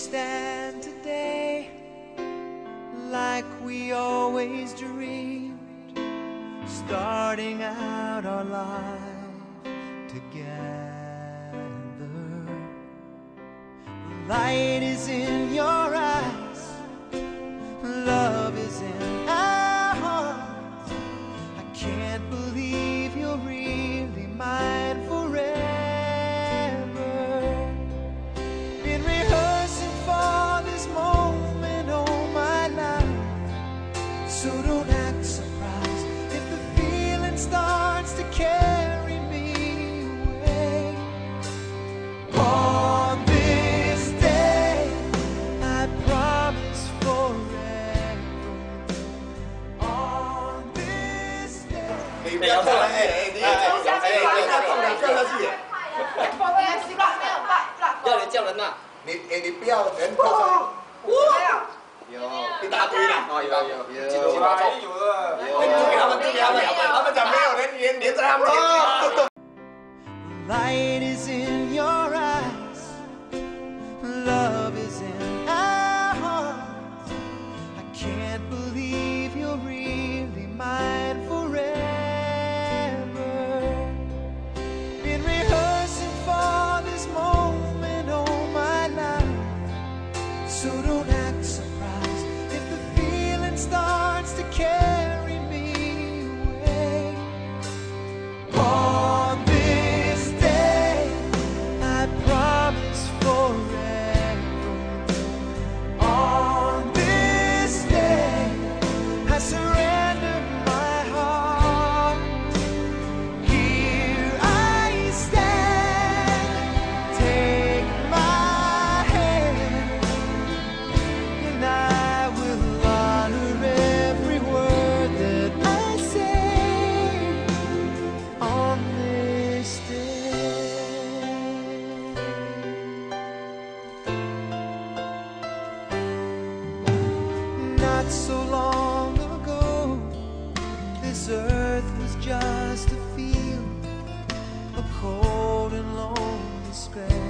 stand today like we always dreamed, starting out our life together. The light is in 你要出来，哎，你要出来，哎，你要上来，叫他去。要你叫人呐！你哎，你不要人过来。哇！Titakuin à? Rồi, rồi, rồi. Chị đồ vào trong. Bên tôi làm, bên tôi làm. Nó bây giờ mèo đến đến ra đó. Lại scratch.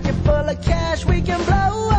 pocket full of cash we can blow